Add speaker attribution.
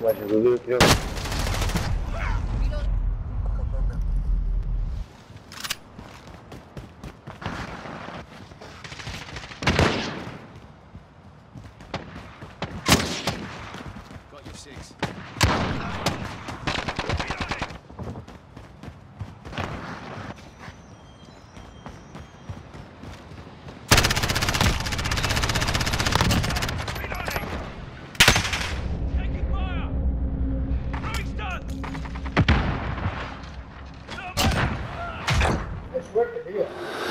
Speaker 1: Vai, resolveu aqui, ó.
Speaker 2: Got six. 我肯定有